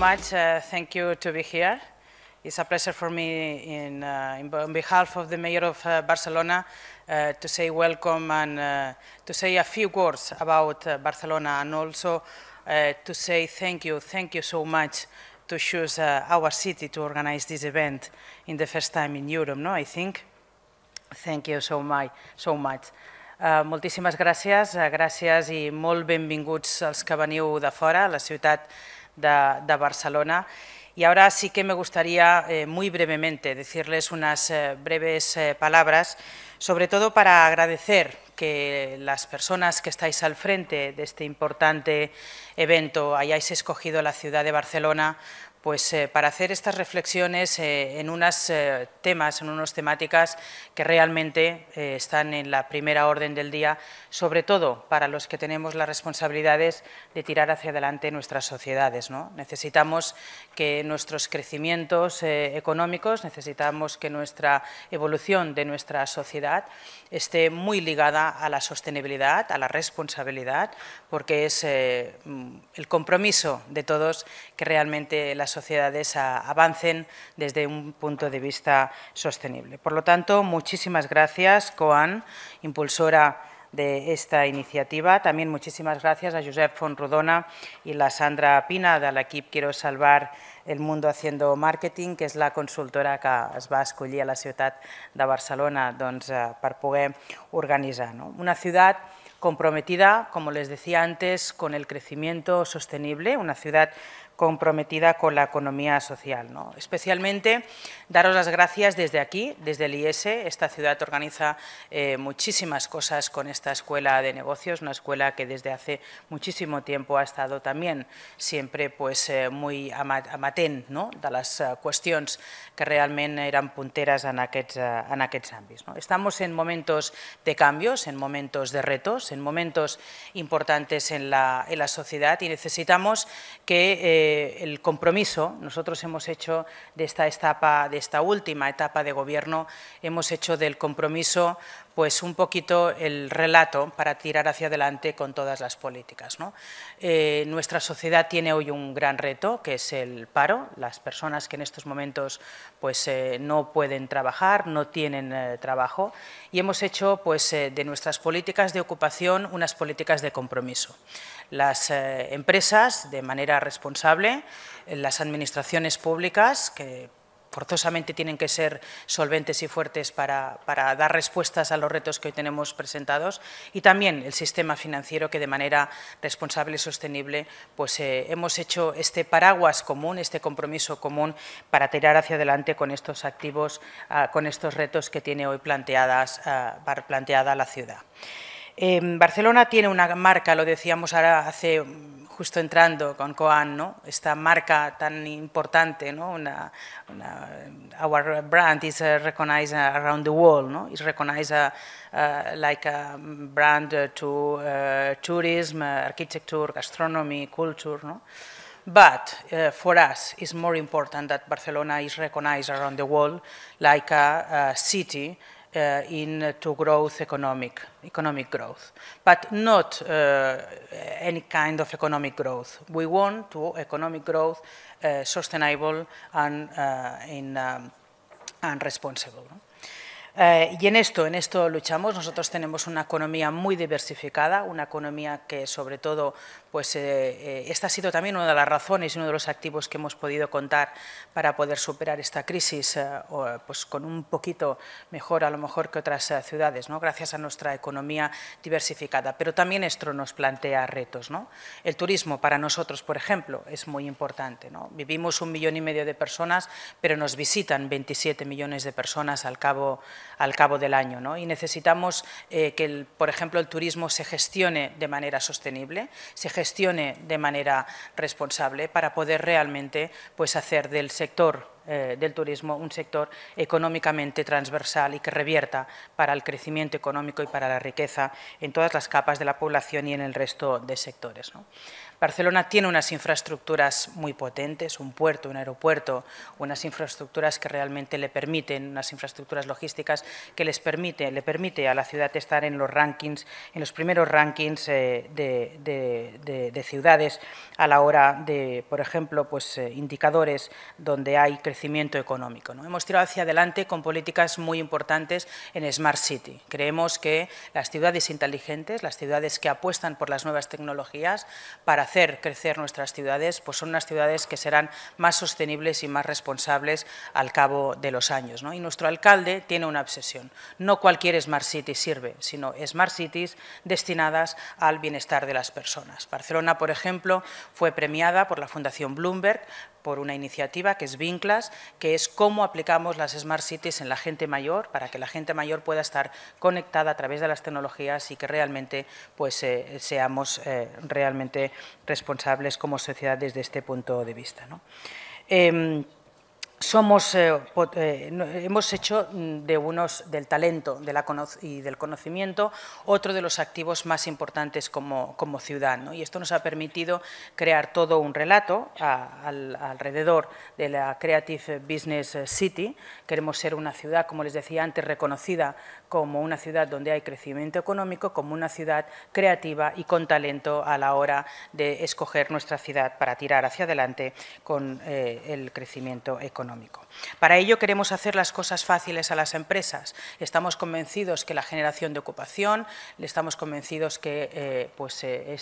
much. Uh, thank you to be here. It's a pleasure for me, in, uh, in, on behalf of the Mayor of uh, Barcelona, uh, to say welcome and uh, to say a few words about uh, Barcelona and also to say thank you, thank you so much to choose our city to organize this event in the first time in Europe, no, I think. Thank you so much. So much. Uh, moltíssimes gràcies, gràcies i molt benvinguts els que veniu de fora, a la ciutat de, Barcelona. Y ahora sí que me gustaría eh, muy brevemente decirles unas eh, breves eh, palabras, sobre todo para agradecer que las personas que estáis al frente de este importante evento hayáis escogido la ciudad de Barcelona pues eh, para hacer estas reflexiones eh, en unos eh, temas, en unas temáticas que realmente están en la primera orden del día, sobre todo para los que tenemos las responsabilidades de tirar hacia adelante nuestras sociedades. Necesitamos que nuestros crecimientos económicos, necesitamos que nuestra evolución de nuestra sociedad esté muy ligada a la sostenibilidad, a la responsabilidad, porque es el compromiso de todos que realmente la sociedades avancen desde un punto de vista sostenible. Por lo tanto, muchísimas gracias, Coan, impulsora de esta iniciativa. También muchísimas gracias a Josep Fonrodona y la Sandra Pina de l'equip Quiero Salvar el Mundo Haciendo Marketing, que és la consultora que es va escollir a la ciutat de Barcelona doncs, eh, per poder organitzar. No? Una ciutat comprometida, como les decía antes, con el crecimiento sostenible, una ciudad comprometida con la economía social. ¿no? Especialmente daros las gracias desde aquí, desde el IES. Esta ciudad organiza eh, muchísimas cosas con esta escuela de negocios, una escuela que desde hace muchísimo tiempo ha estado también siempre pues, eh, muy amatent no? de las uh, qüestions que realment eren punteres en aquests, uh, en aquests. No? Estamos en momentos de cambios, en momentos de retos, en momentos importantes en la, en la sociedad y necesitamos que eh, el compromiso, nosotros hemos hecho de esta etapa, de esta última etapa de gobierno, hemos hecho del compromiso pues un poquito el relato para tirar hacia adelante con todas las políticas. Eh, nuestra sociedad tiene hoy un gran reto, que es el paro, las personas que en estos momentos pues, eh, no pueden trabajar, no tienen eh, trabajo, y hemos hecho pues, de nuestras políticas de ocupación unas políticas de compromiso. Las empresas, de manera responsable, las administraciones públicas, que forzosamente tienen que ser solventes y fuertes para, dar respuestas a los retos que hoy tenemos presentados y también el sistema financiero que de manera responsable y sostenible pues, eh, hemos hecho este paraguas común, este compromiso común para tirar hacia adelante con estos activos, ah, con estos retos que tiene hoy planteadas, ah, planteada la ciudad. Barcelona tiene una marca, lo decíamos ahora hace justo entrando con Coan, ¿no? esta marca tan importante, ¿no? una, una, our brand is uh, recognized around the world, ¿no? it's recognized uh, uh, like a brand to uh, tourism, uh, architecture, gastronomy, culture. No? But uh, for us, it's more important that Barcelona is recognized around the world like a, a city uh, in to growth economic, economic growth, but not uh, any kind of economic growth. We want to economic growth uh, sustainable and, uh, in, um, and responsible. Eh, y en esto, en esto luchamos. Nosotros tenemos una economía muy diversificada, una economía que sobre todo, pues eh, eh, esta ha sido también una de las razones y uno de los activos que hemos podido contar para poder superar esta crisis, pues con un poquito mejor a lo mejor que otras ciudades, ¿no? gracias a nuestra economía diversificada. Pero también esto nos plantea retos. ¿no? El turismo para nosotros, por ejemplo, es muy importante. ¿no? Vivimos un millón y medio de personas, pero nos visitan 27 millones de personas al cabo al cabo del año. ¿no? Y necesitamos eh, que, por ejemplo, el turismo se gestione de manera sostenible, se gestione de manera responsable para poder realmente pues, hacer del sector eh, del turismo un sector económicamente transversal y que revierta para el crecimiento económico y para la riqueza en todas las capas de la población y en el resto de sectores. Barcelona tiene unas infraestructuras muy potentes, un puerto, un aeropuerto, unas infraestructuras que realmente le permiten, unas infraestructuras logísticas que les permite, le permite a la ciudad estar en los rankings, en los primeros rankings eh, de, ciudades a la hora de, por ejemplo, pues, eh, indicadores donde hay crecimiento económico. ¿no? Hemos tirado hacia adelante con políticas muy importantes en Smart City. Creemos que las ciudades inteligentes, las ciudades que apuestan por las nuevas tecnologías para hacer crecer nuestras ciudades, pues son unas ciudades que serán más sostenibles y más responsables al cabo de los años. Y nuestro alcalde tiene una obsesión. No cualquier Smart City sirve, sino Smart Cities destinadas al bienestar de las personas. Barcelona, por ejemplo, fue premiada por la Fundación Bloomberg por una iniciativa que es Vinclas, que es cómo aplicamos las Smart Cities en la gente mayor para que la gente mayor pueda estar conectada a través de las tecnologías y que realmente pues, eh, seamos eh, realmente responsables como sociedad desde este punto de vista. Em, somos, eh, eh, hemos hecho mm, de unos del talento de la y del conocimiento otro de los activos más importantes como, como ciudad. Y esto nos ha permitido crear todo un relato alrededor de la Creative Business City. Queremos ser una ciudad, como les decía antes, reconocida como una ciudad donde hay crecimiento económico, como una ciudad creativa y con talento a la hora de escoger nuestra ciudad para tirar hacia adelante con eh, el crecimiento económico. Para ello queremos hacer las cosas fáciles a las empresas. Estamos convencidos que la generación de ocupación, estamos convencidos que eh, pues, eh,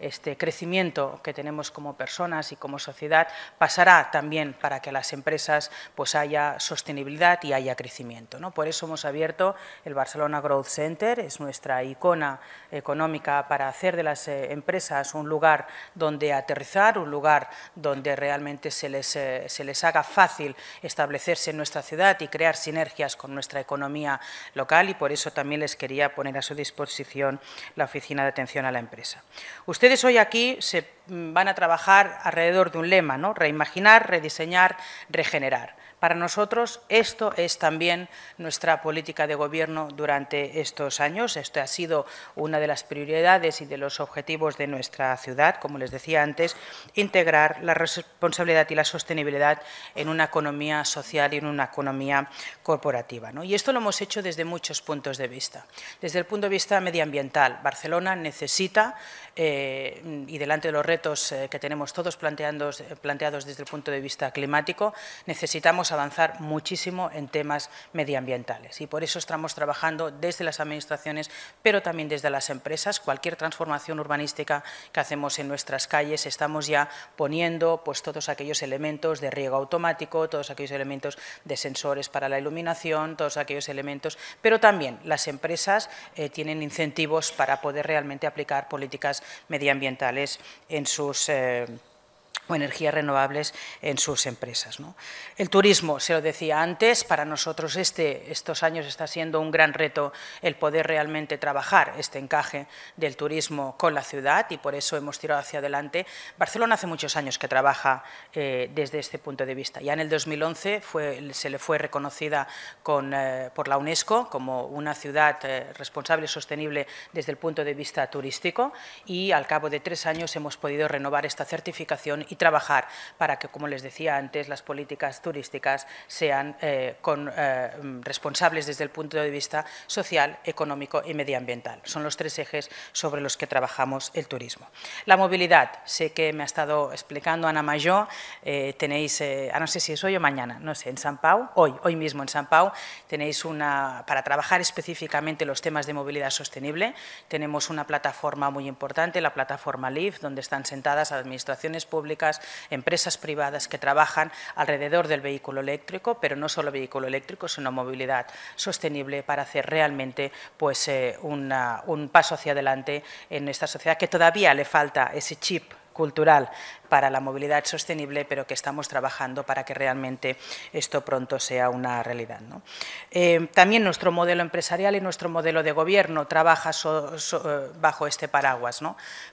este crecimiento que tenemos como personas y como sociedad pasará también para que las empresas pues, haya sostenibilidad y haya crecimiento. ¿no? Por eso hemos abierto el Barcelona Growth Center es nuestra icona económica para hacer de las eh, empresas un lugar donde aterrizar, un lugar donde realmente se les, eh, se les haga fácil establecerse en nuestra ciudad y crear sinergias con nuestra economía local y por eso también les quería poner a su disposición la Oficina de Atención a la Empresa. Ustedes hoy aquí se mm, van a trabajar alrededor de un lema, ¿no? reimaginar, rediseñar, regenerar. Para nosotros esto es también nuestra política de gobierno durante estos años. Esto ha sido una de las prioridades y de los objetivos de nuestra ciudad, como les decía antes, integrar la responsabilidad y la sostenibilidad en una economía social y en una economía corporativa. Y esto lo hemos hecho desde muchos puntos de vista. Desde el punto de vista medioambiental, Barcelona necesita, eh, y delante de los retos eh, que tenemos todos planteados, planteados desde el punto de vista climático, necesitamos avanzar muchísimo en temas medioambientales y por eso estamos trabajando desde las administraciones, pero también desde las empresas. Cualquier transformación urbanística que hacemos en nuestras calles, estamos ya poniendo pues, todos aquellos elementos de riego automático, todos aquellos elementos de sensores para la iluminación, todos aquellos elementos, pero también las empresas eh, tienen incentivos para poder realmente aplicar políticas medioambientales en sus... Eh, o energías renovables en sus empresas. El turismo, se lo decía antes, para nosotros este, estos años está siendo un gran reto el poder realmente trabajar este encaje del turismo con la ciudad y por eso hemos tirado hacia adelante. Barcelona hace muchos años que trabaja eh, desde este punto de vista. Ya en el 2011 fue, se le fue reconocida con, eh, por la UNESCO como una ciudad eh, responsable y sostenible desde el punto de vista turístico y al cabo de tres años hemos podido renovar esta certificación y trabajar para que, como les decía antes, las políticas turísticas sean eh, eh, responsables desde el punto de vista social, económico y medioambiental. Son los tres ejes sobre los que trabajamos el turismo. La movilidad, sé que me ha estado explicando Ana Mayó, eh, tenéis, no sé si es hoy o mañana, no sé, en San Pau, hoy, hoy mismo en San Pau, tenéis una, para trabajar específicamente los temas de movilidad sostenible, tenemos una plataforma muy importante, la plataforma LIF, donde están sentadas administraciones públicas, empresas privadas que trabajan alrededor del vehículo eléctrico, pero no solo vehículo eléctrico, sino movilidad sostenible para hacer realmente pues, eh, un paso hacia adelante en esta sociedad que todavía le falta ese chip cultural para la movilidad sostenible, pero que estamos trabajando para que realmente esto pronto sea una realidad. Eh, también nuestro modelo empresarial y nuestro modelo de gobierno trabaja eh, bajo este paraguas.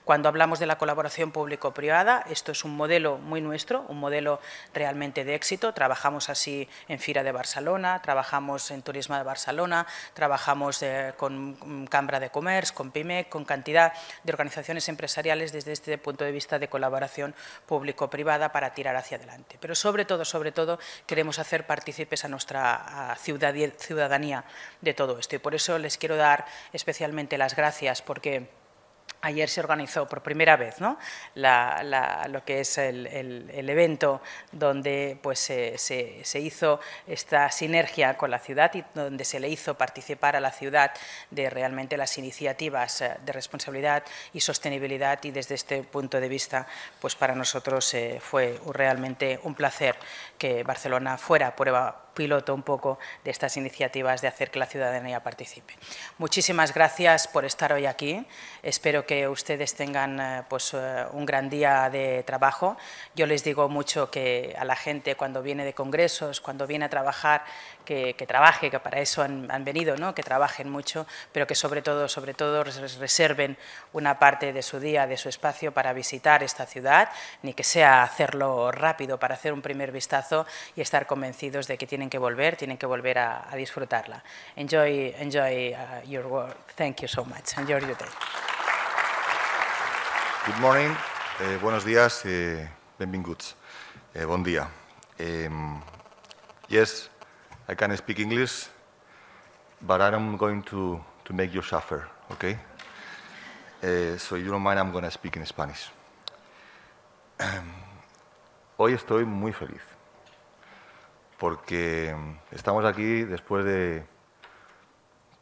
Cuando hablamos de la colaboración público-privada, esto es un modelo muy nuestro, un modelo realmente de éxito. Trabajamos así en Fira de Barcelona, trabajamos en Turismo de Barcelona, trabajamos eh, con Cámara de Comercio, con PIMEC, con cantidad de organizaciones empresariales desde este punto de vista de colaboración público-privada para tirar hacia adelante. Pero sobre todo, sobre todo, queremos hacer partícipes a nuestra ciudadanía de todo esto. Y por eso les quiero dar especialmente las gracias, porque Ayer se organizó por primera vez ¿no? lo que es el, evento donde pues, se, hizo esta sinergia con la ciudad y donde se le hizo participar a la ciudad de realmente las iniciativas eh, de responsabilidad y sostenibilidad y desde este punto de vista pues para nosotros eh, fue realmente un placer que Barcelona fuera prueba piloto un poco de estas iniciativas de hacer que la ciudadanía participe. Muchísimas gracias por estar hoy aquí. Espero que ustedes tengan eh, pues, eh, un gran día de trabajo. Yo les digo mucho que a la gente cuando viene de congresos, cuando viene a trabajar, que, trabaje, que para eso han, venido, ¿no? que trabajen mucho, pero que sobre todo, sobre todo reserven una parte de su día, de su espacio para visitar esta ciudad, ni que sea hacerlo rápido para hacer un primer vistazo y estar convencidos de que tienen que volver, tienen que volver a, disfrutarla. Enjoy, enjoy uh, your work. Thank you so much. Enjoy your day. Good morning. Eh, buenos días. Eh, benvinguts. Eh. Eh, yes. I can speak English, but I'm going to, to make you suffer, okay? Uh, so if you don't mind, I'm going to speak in Spanish. Hoy estoy muy feliz porque estamos aquí después de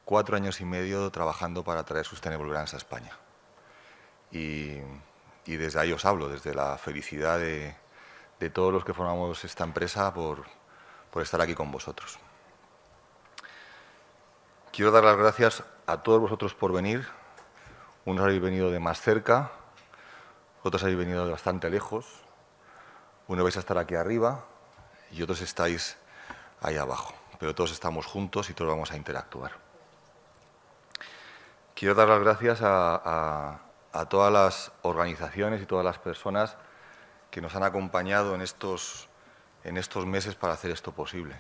cuatro años y medio trabajando para traer Sustainable Brands a España. Y, desde ahí os hablo, desde la felicidad de, todos los que formamos esta empresa por, por estar aquí con vosotros. Quiero dar las gracias a todos vosotros por venir. Unos habéis venido de más cerca, otros habéis venido de bastante lejos. Uno vais a estar aquí arriba y otros estáis ahí abajo. Pero todos estamos juntos y todos vamos a interactuar. Quiero dar las gracias a, a todas las organizaciones y todas las personas que nos han acompañado en estos en estos meses para hacer esto posible.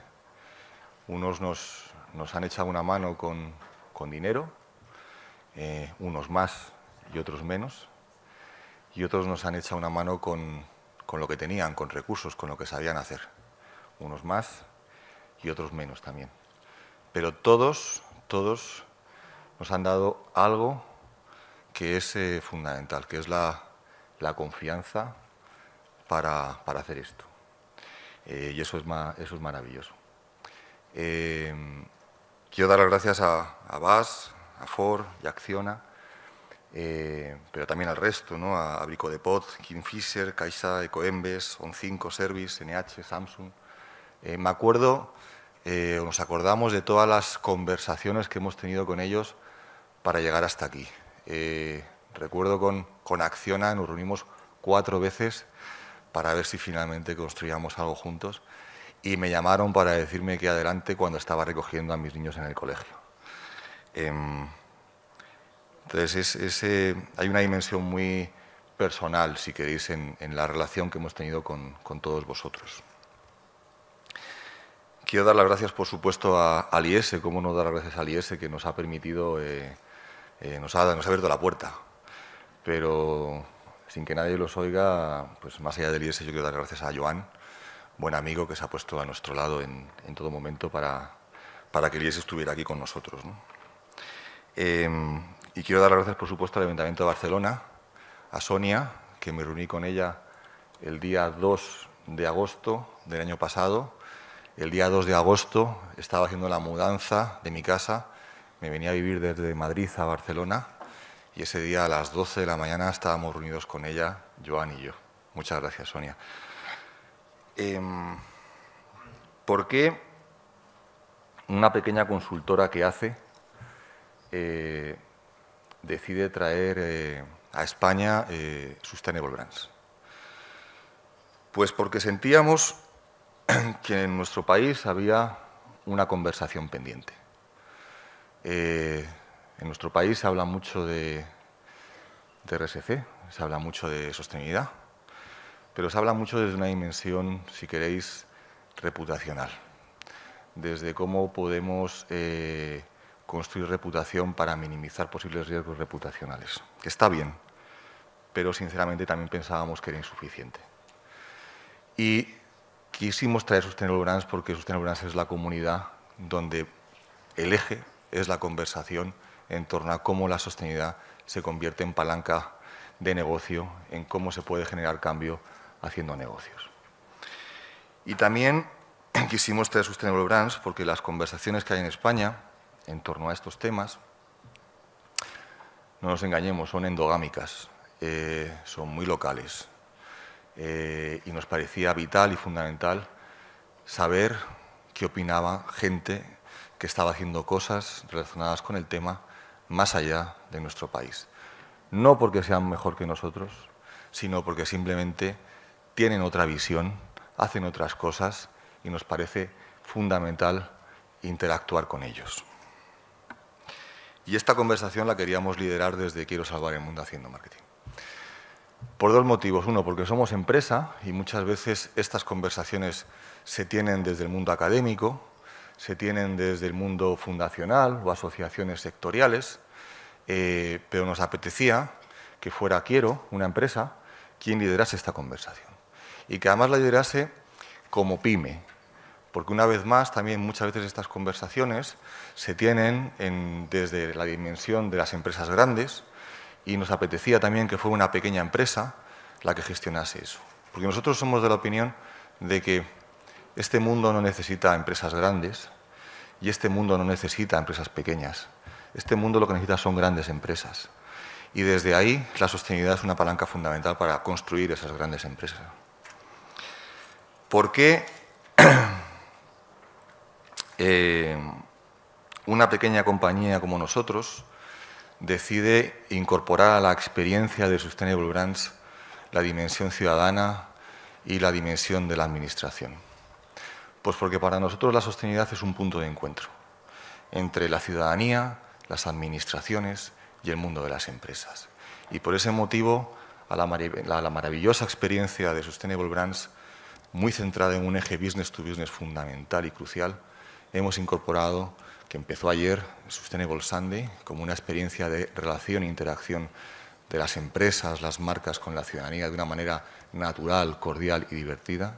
Unos nos, han echado una mano con, dinero, eh, unos más y otros menos, y otros nos han echado una mano con, con lo que tenían, con recursos, con lo que sabían hacer. Unos más y otros menos también. Pero todos, todos nos han dado algo que es eh, fundamental, que es la, confianza para hacer esto. Eh, y eso es, eso es maravilloso. Eh, quiero dar las gracias a, a a Ford y a Acciona, pero también al resto, ¿no? a, a Bricodepot, Kingfisher, Caixa, Ecoembes, On5, Service, NH, Samsung. me acuerdo, nos acordamos de todas las conversaciones que hemos tenido con ellos para llegar hasta aquí. Recuerdo con, con Acciona, nos reunimos cuatro veces para ver si finalmente construíamos algo juntos y me llamaron para decirme que adelante cuando estaba recogiendo a mis niños en el colegio. Em, entonces, hay una dimensión muy personal, si queréis, en, la relación que hemos tenido con, todos vosotros. Quiero dar las gracias, por supuesto, a, al IES, cómo no dar las gracias al IES, que nos ha permitido, eh, eh, nos, ha, nos ha abierto la puerta. Pero sin que nadie los oiga, pues más allá del IES, yo quiero dar gracias a Joan, buen amigo que se ha puesto a nuestro lado en, todo momento para, para, que el IES estuviera aquí con nosotros. Em, y quiero dar las gracias, por supuesto, al Ayuntamiento de Barcelona, a Sonia, que me reuní con ella el día 2 de agosto del año pasado. El día 2 de agosto estaba haciendo la mudanza de mi casa, me venía a vivir desde Madrid a Barcelona y ese día a las 12 de la mañana estábamos reunidos con ella, Joan y yo. Muchas gracias, Sonia. Em, ¿Por qué una pequeña consultora que hace eh, decide traer eh, a España eh, Sustainable Brands? Pues porque sentíamos que en nuestro país había una conversación pendiente. Eh, en nuestro país se habla mucho de, de RSC, se habla mucho de sostenibilidad, pero se habla mucho desde una dimensión, si queréis, reputacional, desde cómo podemos eh, construir reputación para minimizar posibles riesgos reputacionales, que está bien, pero sinceramente también pensábamos que era insuficiente. Y quisimos traer Sustainable Brands porque Sustainable Brands es la comunidad donde el eje es la conversación en torno a cómo la sostenibilidad se convierte en palanca de negocio, en cómo se puede generar cambio haciendo negocios. Y también quisimos traer Sustainable Brands porque las conversaciones que hay en España en torno a estos temas, no nos engañemos, son endogámicas, eh, son muy locales. Eh, y nos parecía vital y fundamental saber qué opinaba gente que estaba haciendo cosas relacionadas con el tema más allá de nuestro país. No porque sean mejor que nosotros, sino porque simplemente tienen otra visión, hacen otras cosas y nos parece fundamental interactuar con ellos. Y esta conversación la queríamos liderar desde Quiero salvar el mundo haciendo marketing. Por dos motivos. Uno, porque somos empresa y muchas veces estas conversaciones se tienen desde el mundo académico, se tienen desde el mundo fundacional o asociaciones sectoriales, eh, pero nos apetecía que fuera Quiero, una empresa, quien liderase esta conversación. Y que además la liderase como pyme, porque una vez más también muchas veces estas conversaciones se tienen desde la dimensión de las empresas grandes y nos apetecía también que fuera una pequeña empresa la que gestionase eso. Porque nosotros somos de la opinión de que este mundo no necesita empresas grandes y este mundo no necesita empresas pequeñas. Este mundo lo que necesita son grandes empresas. Y desde ahí la sostenibilidad es una palanca fundamental para construir esas grandes empresas. ¿Por qué eh, una pequeña compañía como nosotros decide incorporar a la experiencia de Sustainable Brands la dimensión ciudadana y la dimensión de la administración. Pues porque para nosotros la sostenibilidad es un punto de encuentro entre la ciudadanía, las administraciones y el mundo de las empresas. Y por ese motivo, a la, maravillosa experiencia de Sustainable Brands, muy centrada en un eje business to business fundamental y crucial, hemos incorporado, que empezó ayer, Sustainable Sunday, como una experiencia de relación e interacción de las empresas, las marcas con la ciudadanía de una manera natural, cordial y divertida.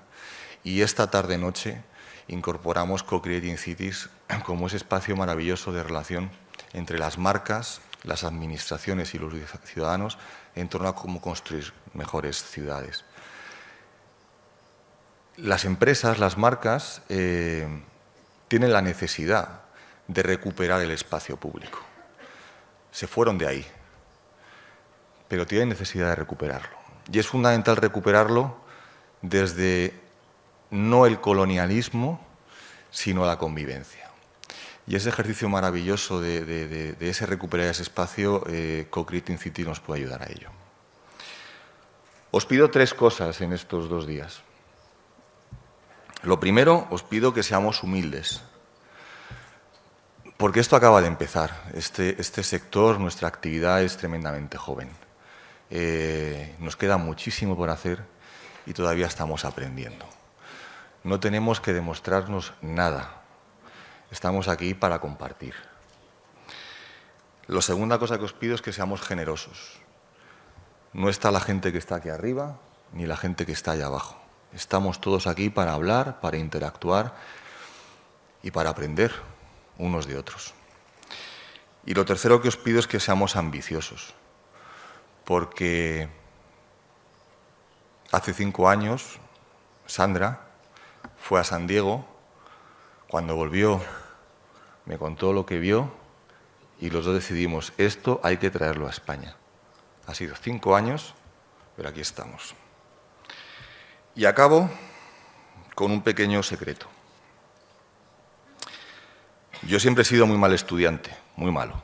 Y esta tarde-noche incorporamos Co-Creating Cities como ese espacio maravilloso de relación entre las marcas, las administraciones y los ciudadanos en torno a cómo construir mejores ciudades. Las empresas, las marcas, eh, tienen la necesidad de recuperar el espacio público. Se fueron de ahí, pero tienen necesidad de recuperarlo. Y es fundamental recuperarlo desde no el colonialismo, sino la convivencia. Y ese ejercicio maravilloso de, ese recuperar ese espacio, eh, Co-Creating City nos puede ayudar a ello. Os pido tres cosas en estos dos días. Lo primero, os pido que seamos humildes, porque esto acaba de empezar. Este, este sector, nuestra actividad es tremendamente joven. Eh, nos queda muchísimo por hacer y todavía estamos aprendiendo. No tenemos que demostrarnos nada. Estamos aquí para compartir. La segunda cosa que os pido es que seamos generosos. No está la gente que está aquí arriba ni la gente que está allá abajo. Estamos todos aquí para hablar, para interactuar y para aprender unos de otros. Y lo tercero que os pido es que seamos ambiciosos, porque hace cinco años Sandra fue a San Diego, cuando volvió me contó lo que vio y los dos decidimos, esto hay que traerlo a España. Ha sido cinco años, pero aquí estamos. Y acabo con un pequeño secreto. Yo siempre he sido muy mal estudiante, muy malo.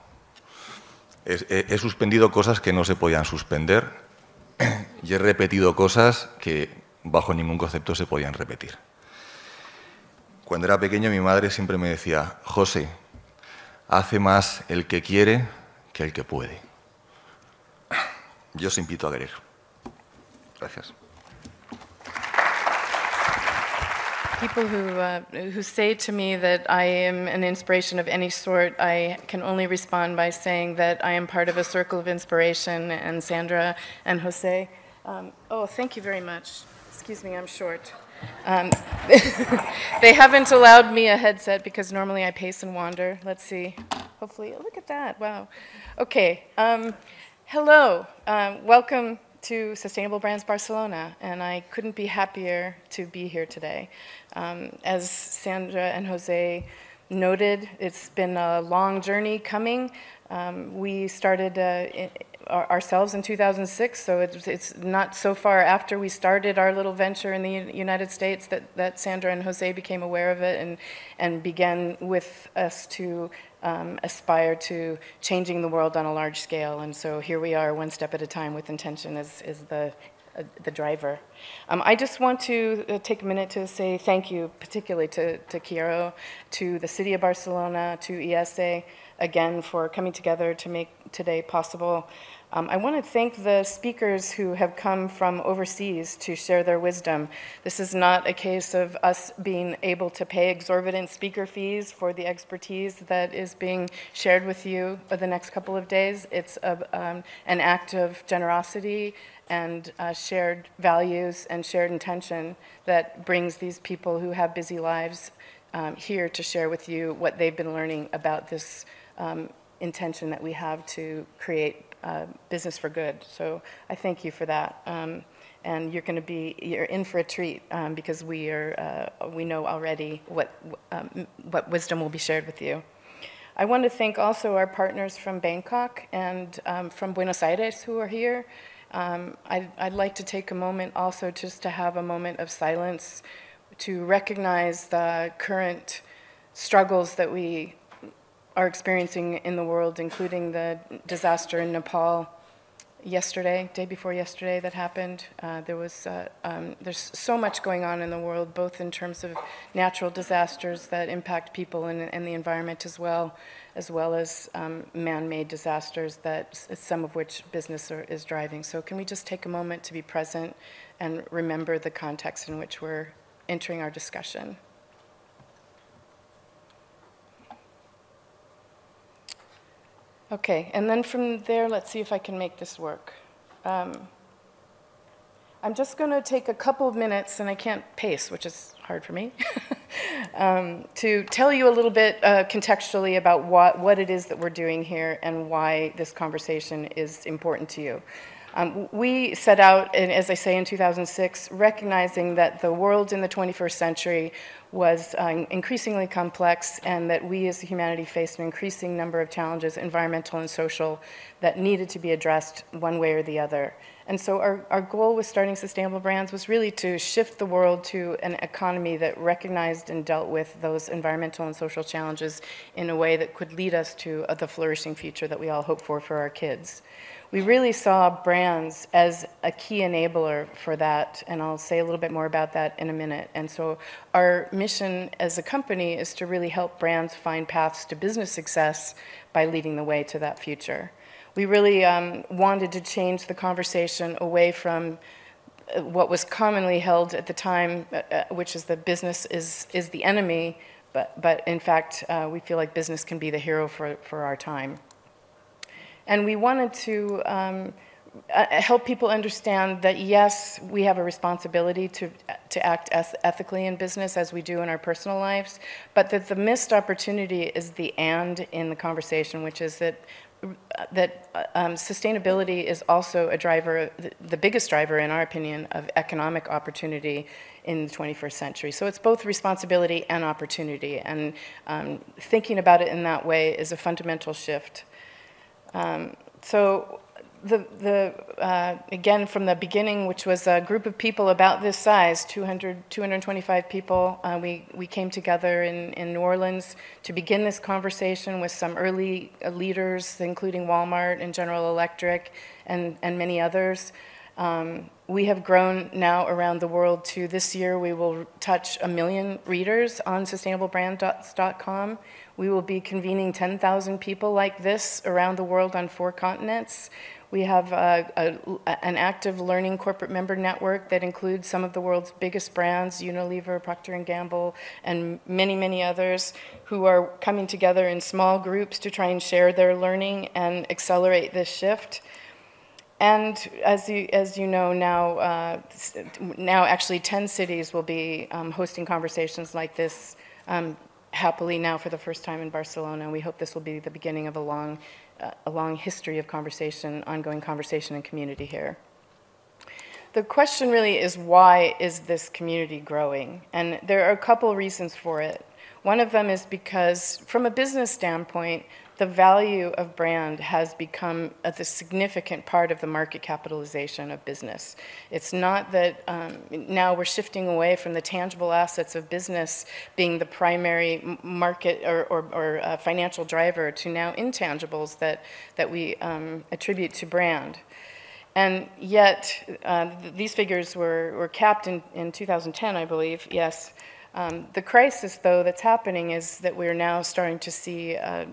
He, suspendido cosas que no se podían suspender y he repetido cosas que bajo ningún concepto se podían repetir. Cuando era pequeño mi madre siempre me decía, José, hace más el que quiere que el que puede. Yo os invito a querer. Gracias. People who, uh, who say to me that I am an inspiration of any sort, I can only respond by saying that I am part of a circle of inspiration, and Sandra and Jose. Um, oh, thank you very much. Excuse me, I'm short. Um, they haven't allowed me a headset because normally I pace and wander. Let's see. Hopefully, look at that. Wow. Okay. Um, hello. Um, welcome to Sustainable Brands Barcelona, and I couldn't be happier to be here today. Um, as Sandra and Jose noted, it's been a long journey coming. Um, we started uh, ourselves in 2006, so it's, it's, not so far after we started our little venture in the United States that, that Sandra and Jose became aware of it and, and began with us to um, aspire to changing the world on a large scale. And so here we are, one step at a time with intention is, is the, the driver. Um, I just want to uh, take a minute to say thank you, particularly to, to Quiero, to the City of Barcelona, to ESA, again, for coming together to make today possible. Um, I want to thank the speakers who have come from overseas to share their wisdom. This is not a case of us being able to pay exorbitant speaker fees for the expertise that is being shared with you for the next couple of days. It's a, um, an act of generosity and uh, shared values and shared intention that brings these people who have busy lives um, here to share with you what they've been learning about this um, intention that we have to create uh, business for good. So I thank you for that. Um, and you're going to be you're in for a treat um, because we are uh, we know already what um, what wisdom will be shared with you. I want to thank also our partners from Bangkok and um, from Buenos Aires who are here. Um, I'd, I'd like to take a moment also just to have a moment of silence to recognize the current struggles that we are experiencing in the world, including the disaster in Nepal yesterday, day before yesterday, that happened. Uh, there was uh, um, there's so much going on in the world, both in terms of natural disasters that impact people and, and the environment as well, as well as um, man-made disasters that some of which business are, is driving. So, can we just take a moment to be present and remember the context in which we're entering our discussion? Okay, and then from there, let's see if I can make this work. Um, I'm just going to take a couple of minutes, and I can't pace, which is hard for me, um, to tell you a little bit uh, contextually about what, what it is that we're doing here and why this conversation is important to you. Um, we set out, as I say, in 2006, recognizing that the world in the 21st century was uh, increasingly complex and that we as a humanity faced an increasing number of challenges, environmental and social, that needed to be addressed one way or the other. And so our, our goal with starting Sustainable Brands was really to shift the world to an economy that recognized and dealt with those environmental and social challenges in a way that could lead us to uh, the flourishing future that we all hope for for our kids we really saw brands as a key enabler for that, and I'll say a little bit more about that in a minute. And so, our mission as a company is to really help brands find paths to business success by leading the way to that future. We really um, wanted to change the conversation away from uh, what was commonly held at the time, uh, uh, which is that business is, is the enemy, but, but in fact, uh, we feel like business can be the hero for, for our time. And we wanted to um, uh, help people understand that yes, we have a responsibility to, to act ethically in business as we do in our personal lives, but that the missed opportunity is the and in the conversation, which is that that um, sustainability is also a driver, the biggest driver, in our opinion, of economic opportunity in the 21st century. So it's both responsibility and opportunity, and um, thinking about it in that way is a fundamental shift. Um, so the, the, uh, again, from the beginning, which was a group of people about this size, 200, 225 people, uh, we, we came together in, in New Orleans to begin this conversation with some early uh, leaders, including Walmart and General Electric and, and many others. Um, we have grown now around the world to this year we will touch a million readers on sustainablebrand.com. We will be convening 10,000 people like this around the world on four continents. We have a, a, an active learning corporate member network that includes some of the world's biggest brands, Unilever, Procter & Gamble, and many, many others who are coming together in small groups to try and share their learning and accelerate this shift. And as you, as you know now, uh, now actually 10 cities will be um, hosting conversations like this um, happily now for the first time in Barcelona. We hope this will be the beginning of a long, uh, a long history of conversation, ongoing conversation and community here. The question really is why is this community growing? And there are a couple reasons for it. One of them is because, from a business standpoint, the value of brand has become a significant part of the market capitalization of business. It's not that um, now we're shifting away from the tangible assets of business being the primary market or, or, or uh, financial driver to now intangibles that, that we um, attribute to brand. And yet, uh, th these figures were, were capped in, in 2010, I believe, yes. Um, the crisis, though, that's happening is that we're now starting to see uh,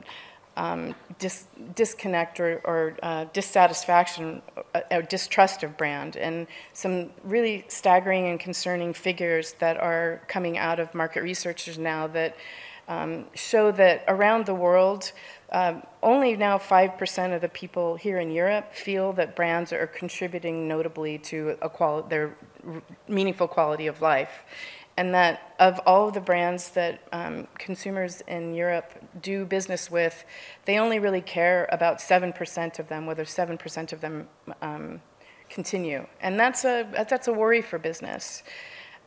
um, dis disconnect or, or uh, dissatisfaction uh, or distrust of brand and some really staggering and concerning figures that are coming out of market researchers now that um, show that around the world um, only now 5% of the people here in Europe feel that brands are contributing notably to a their meaningful quality of life and that of all of the brands that um, consumers in Europe do business with, they only really care about 7% of them, whether 7% of them um, continue. And that's a, that's a worry for business.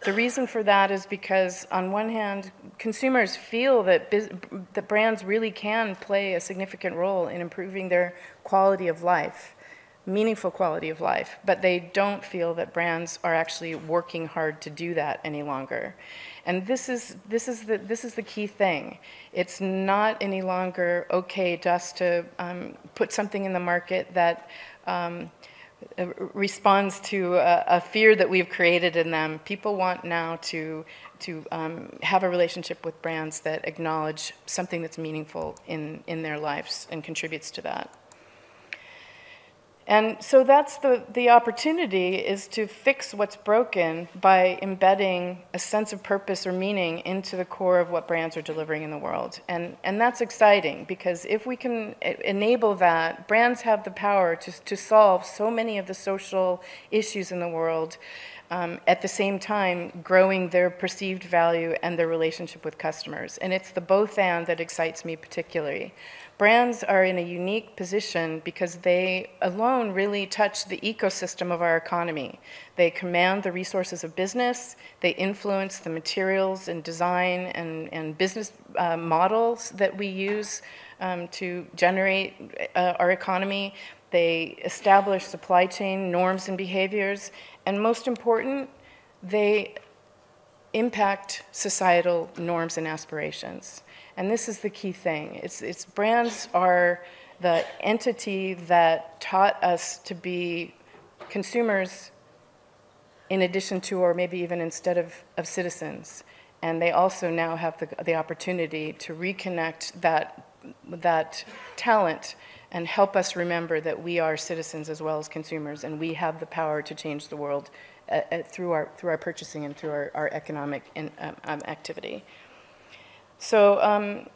The reason for that is because, on one hand, consumers feel that, that brands really can play a significant role in improving their quality of life meaningful quality of life, but they don't feel that brands are actually working hard to do that any longer. And this is, this is, the, this is the key thing. It's not any longer okay just to um, put something in the market that um, responds to a, a, fear that we've created in them. People want now to, to um, have a relationship with brands that acknowledge something that's meaningful in, in their lives and contributes to that. And so that's the, the opportunity is to fix what's broken by embedding a sense of purpose or meaning into the core of what brands are delivering in the world. And, and that's exciting because if we can enable that, brands have the power to, to solve so many of the social issues in the world um, at the same time growing their perceived value and their relationship with customers. And it's the both and that excites me particularly. Brands are in a unique position because they alone really touch the ecosystem of our economy. They command the resources of business, they influence the materials and design and, and business uh, models that we use um, to generate uh, our economy. They establish supply chain norms and behaviors, and most important, they impact societal norms and aspirations. And this is the key thing. It's, it's brands are the entity that taught us to be consumers in addition to, or maybe even instead of, of citizens. And they also now have the, the opportunity to reconnect that, that talent and help us remember that we are citizens as well as consumers, and we have the power to change the world uh, uh, through, our, through our purchasing and through our, our economic in, um, um activity. So um,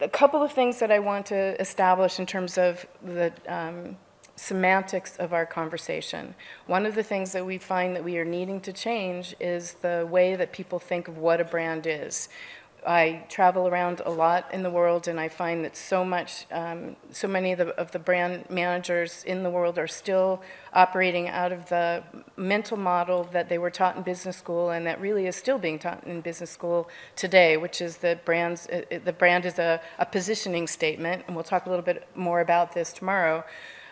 a couple of things that I want to establish in terms of the um, semantics of our conversation. One of the things that we find that we are needing to change is the way that people think of what a brand is. I travel around a lot in the world, and I find that so much, um, so many of the, of the, brand managers in the world are still operating out of the mental model that they were taught in business school, and that really is still being taught in business school today, which is that brands, uh, uh, the brand is a, a, positioning statement, and we'll talk a little bit more about this tomorrow.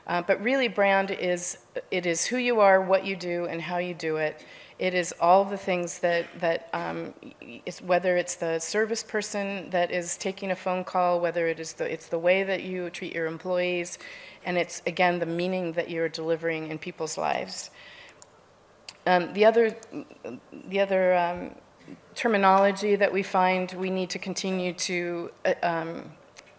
Uh, but really, brand is it is who you are, what you do, and how you do it. It is all the things that, that um, whether it's the service person that is taking a phone call, whether it is the, it's the way that you treat your employees, and it's, again, the meaning that you're delivering in people's lives. Um, The other, the other um, terminology that we find we need to continue to uh, um,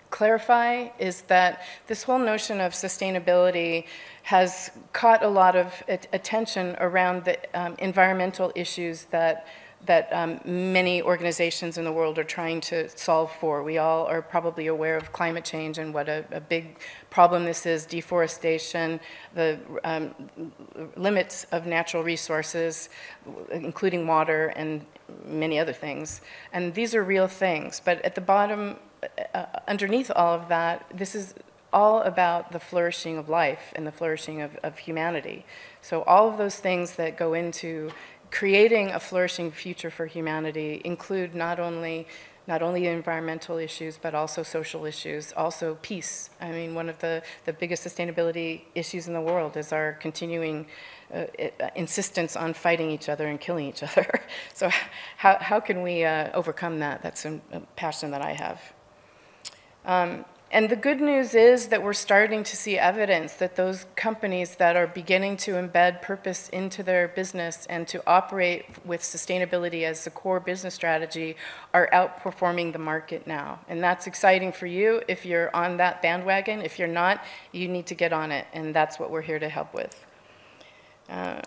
clarify is that this whole notion of sustainability has caught a lot of attention around the um, environmental issues that that um, many organizations in the world are trying to solve for. We all are probably aware of climate change and what a, a big problem this is, deforestation, the um, limits of natural resources, including water and many other things. And these are real things. But at the bottom, uh, underneath all of that, this is all about the flourishing of life and the flourishing of, of humanity. So all of those things that go into creating a flourishing future for humanity include not only not only environmental issues, but also social issues, also peace. I mean, one of the, the biggest sustainability issues in the world is our continuing uh, uh, insistence on fighting each other and killing each other. so how, how can we uh, overcome that? That's a, a passion that I have. Um, and the good news is that we're starting to see evidence that those companies that are beginning to embed purpose into their business and to operate with sustainability as the core business strategy are outperforming the market now. And that's exciting for you if you're on that bandwagon. If you're not, you need to get on it, and that's what we're here to help with. Um,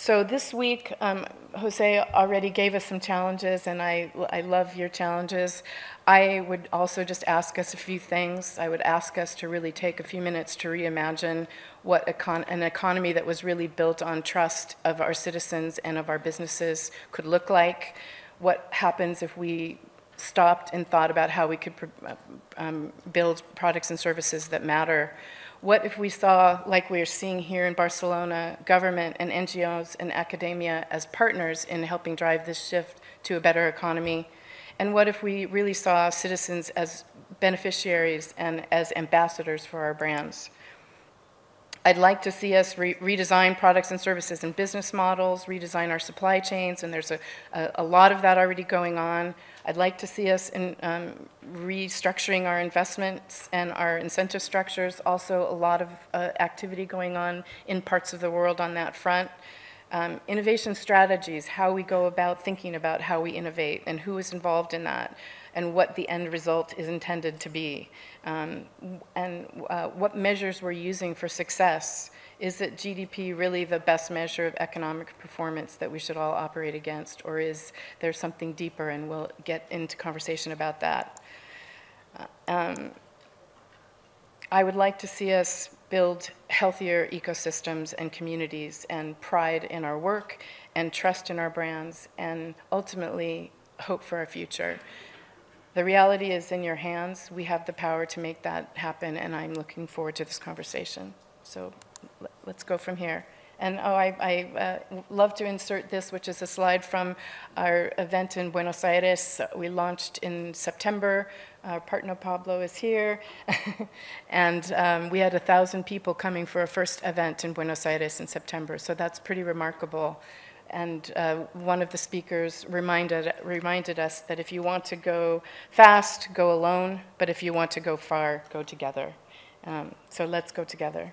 so this week, um, Jose already gave us some challenges, and I, I love your challenges. I would also just ask us a few things. I would ask us to really take a few minutes to reimagine what econ- an economy that was really built on trust of our citizens and of our businesses could look like. What happens if we stopped and thought about how we could um, build products and services that matter what if we saw, like we're seeing here in Barcelona, government and NGOs and academia as partners in helping drive this shift to a better economy? And what if we really saw citizens as beneficiaries and as ambassadors for our brands? I'd like to see us re redesign products and services and business models, redesign our supply chains, and there's a, a, a lot of that already going on. I'd like to see us in um, restructuring our investments and our incentive structures. Also, a lot of uh, activity going on in parts of the world on that front. Um, innovation strategies, how we go about thinking about how we innovate and who is involved in that and what the end result is intended to be, um, and uh, what measures we're using for success. Is it GDP really the best measure of economic performance that we should all operate against, or is there something deeper? And we'll get into conversation about that. Uh, um, I would like to see us build healthier ecosystems and communities and pride in our work and trust in our brands and ultimately hope for our future. The reality is in your hands. We have the power to make that happen, and I'm looking forward to this conversation. So let's go from here. And oh, I, I uh, love to insert this, which is a slide from our event in Buenos Aires. We launched in September. Our partner Pablo is here. and um, we had a thousand people coming for a first event in Buenos Aires in September. So that's pretty remarkable. And uh, one of the speakers reminded, reminded us that if you want to go fast, go alone, but if you want to go far, go together. Um, so let's go together.